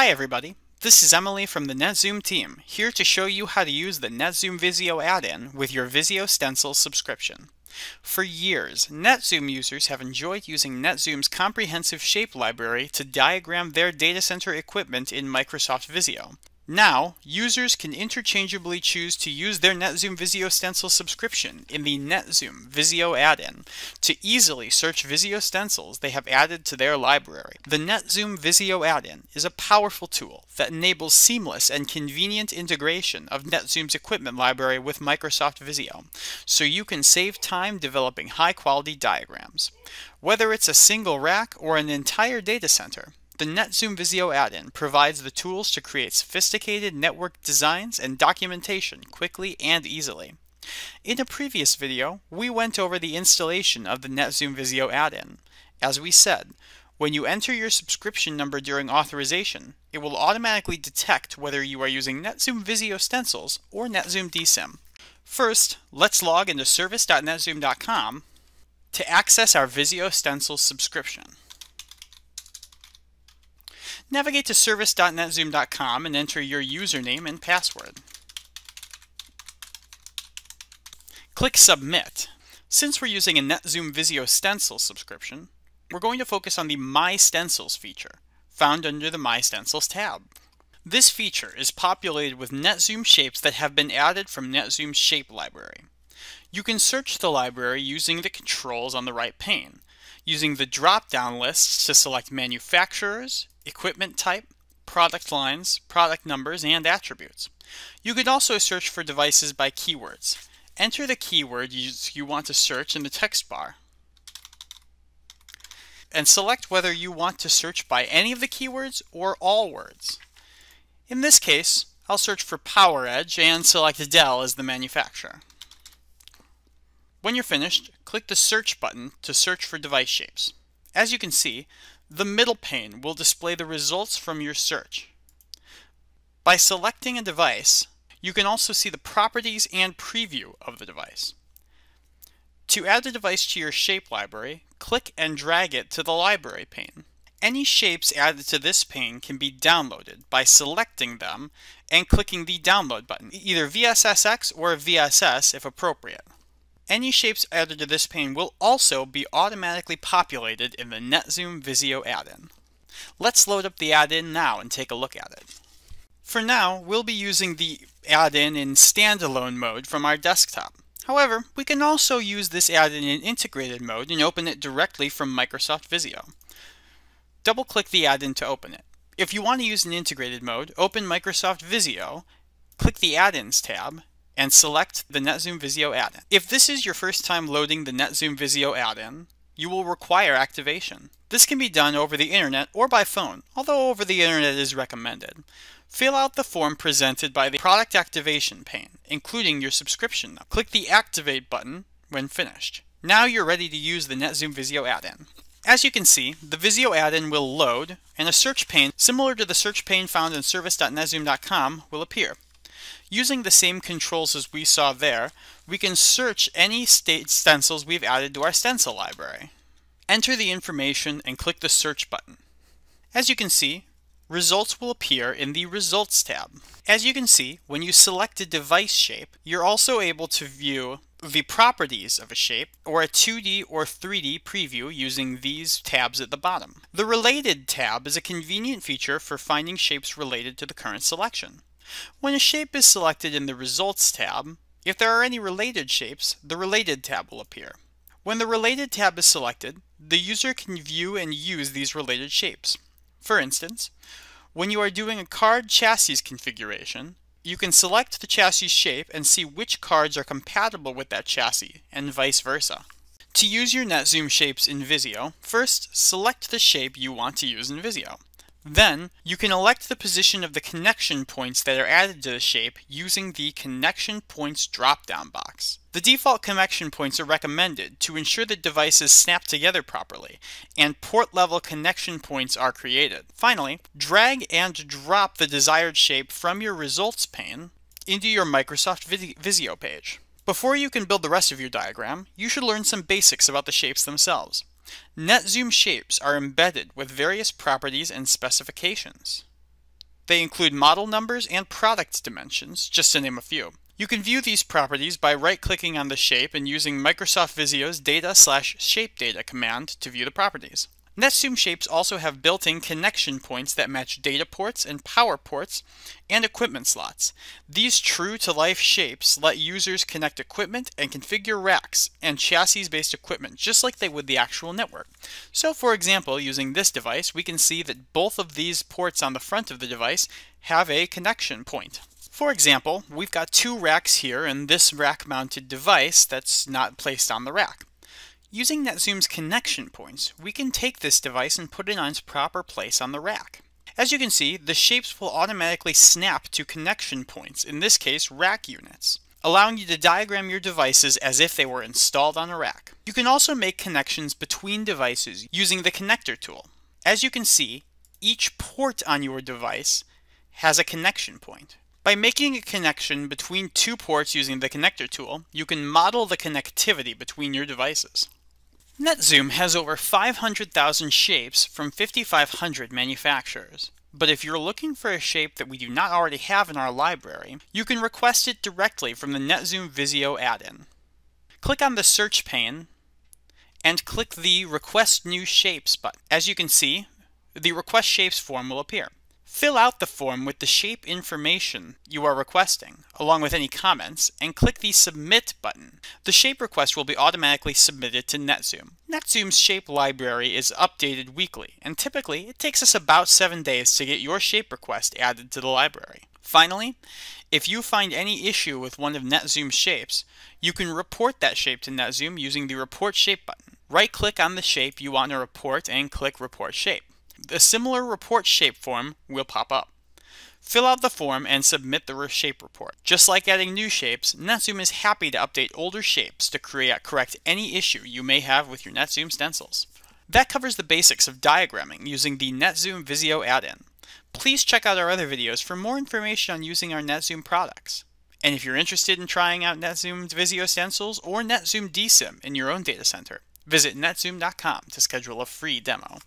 Hi everybody, this is Emily from the NetZoom team, here to show you how to use the NetZoom Visio add-in with your Visio Stencil subscription. For years, NetZoom users have enjoyed using NetZoom's comprehensive shape library to diagram their data center equipment in Microsoft Visio, now, users can interchangeably choose to use their NetZoom Visio Stencil subscription in the NetZoom Visio add-in to easily search Visio stencils they have added to their library. The NetZoom Visio add-in is a powerful tool that enables seamless and convenient integration of NetZoom's equipment library with Microsoft Visio, so you can save time developing high-quality diagrams. Whether it's a single rack or an entire data center, the NetZoom Visio add-in provides the tools to create sophisticated network designs and documentation quickly and easily. In a previous video, we went over the installation of the NetZoom Visio add-in. As we said, when you enter your subscription number during authorization, it will automatically detect whether you are using NetZoom Visio stencils or NetZoom DCIM. First, let's log into service.netzoom.com to access our Visio Stencils subscription. Navigate to service.netzoom.com and enter your username and password. Click Submit. Since we're using a NetZoom Visio Stencil subscription, we're going to focus on the My Stencils feature, found under the My Stencils tab. This feature is populated with NetZoom shapes that have been added from NetZoom's shape library. You can search the library using the controls on the right pane, using the drop-down lists to select manufacturers, equipment type, product lines, product numbers, and attributes. You could also search for devices by keywords. Enter the keyword you, want to search in the text bar and select whether you want to search by any of the keywords or all words. In this case, I'll search for PowerEdge and select Dell as the manufacturer. When you're finished, click the Search button to search for device shapes. As you can see, the middle pane will display the results from your search. By selecting a device, you can also see the properties and preview of the device. To add a device to your shape library, click and drag it to the library pane. Any shapes added to this pane can be downloaded by selecting them and clicking the download button, either VSSX or VSS if appropriate. Any shapes added to this pane will also be automatically populated in the NetZoom Visio add-in. Let's load up the add-in now and take a look at it. For now, we'll be using the add-in in standalone mode from our desktop. However, we can also use this add-in in integrated mode and open it directly from Microsoft Visio. Double-click the add-in to open it. If you want to use an integrated mode, open Microsoft Visio, click the Add-ins tab, and select the NetZoom Visio add-in. If this is your first time loading the NetZoom Visio add-in, you will require activation. This can be done over the internet or by phone, although over the internet is recommended. Fill out the form presented by the product activation pane, including your subscription. Click the Activate button when finished. Now you're ready to use the NetZoom Visio add-in. As you can see, the Visio add-in will load, and a search pane similar to the search pane found in service.netzoom.com will appear. Using the same controls as we saw there, we can search any state stencils we've added to our stencil library. Enter the information and click the search button. As you can see, results will appear in the Results tab. As you can see, when you select a device shape, you're also able to view the properties of a shape or a 2D or 3D preview using these tabs at the bottom. The Related tab is a convenient feature for finding shapes related to the current selection. When a shape is selected in the Results tab, if there are any related shapes, the Related tab will appear. When the Related tab is selected, the user can view and use these related shapes. For instance, when you are doing a card chassis configuration, you can select the chassis shape and see which cards are compatible with that chassis, and vice versa. To use your NetZoom shapes in Visio, first select the shape you want to use in Visio. Then, you can elect the position of the connection points that are added to the shape using the Connection Points drop-down box. The default connection points are recommended to ensure that devices snap together properly, and port-level connection points are created. Finally, drag and drop the desired shape from your results pane into your Microsoft Visio page. Before you can build the rest of your diagram, you should learn some basics about the shapes themselves. NetZoom shapes are embedded with various properties and specifications. They include model numbers and product dimensions, just to name a few. You can view these properties by right-clicking on the shape and using Microsoft Visio's data slash shape data command to view the properties. NetZoom shapes also have built-in connection points that match data ports and power ports and equipment slots. These true-to-life shapes let users connect equipment and configure racks and chassis-based equipment just like they would the actual network. So for example, using this device, we can see that both of these ports on the front of the device have a connection point. For example, we've got two racks here and this rack-mounted device that's not placed on the rack. Using NetZoom's connection points, we can take this device and put it on its proper place on the rack. As you can see, the shapes will automatically snap to connection points, in this case rack units, allowing you to diagram your devices as if they were installed on a rack. You can also make connections between devices using the connector tool. As you can see, each port on your device has a connection point. By making a connection between two ports using the connector tool, you can model the connectivity between your devices. NetZoom has over 500,000 shapes from 5,500 manufacturers. But if you're looking for a shape that we do not already have in our library, you can request it directly from the NetZoom Visio add-in. Click on the search pane and click the Request New Shapes button. As you can see, the Request Shapes form will appear. Fill out the form with the shape information you are requesting, along with any comments, and click the Submit button. The shape request will be automatically submitted to NetZoom. NetZoom's shape library is updated weekly, and typically it takes us about 7 days to get your shape request added to the library. Finally, if you find any issue with one of NetZoom's shapes, you can report that shape to NetZoom using the Report Shape button. Right-click on the shape you want to report and click Report Shape a similar report shape form will pop up. Fill out the form and submit the shape report. Just like adding new shapes, NetZoom is happy to update older shapes to create, correct any issue you may have with your NetZoom stencils. That covers the basics of diagramming using the NetZoom Visio add-in. Please check out our other videos for more information on using our NetZoom products. And if you're interested in trying out NetZoom Visio stencils or NetZoom DCIM in your own data center, visit netzoom.com to schedule a free demo.